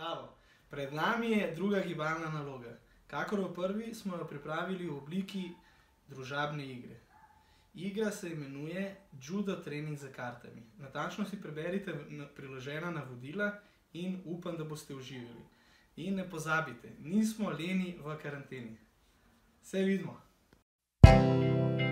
Zdravo. Pred nami je druga gibalna naloga. Kakor v prvi smo jo pripravili v obliki družabne igre. Igra se imenuje Judo trening za kartami. Natančno si preberite priložena navodila in upam, da boste uživali. In ne pozabite, nismo leni v karanteni. Se vidimo! Thank you.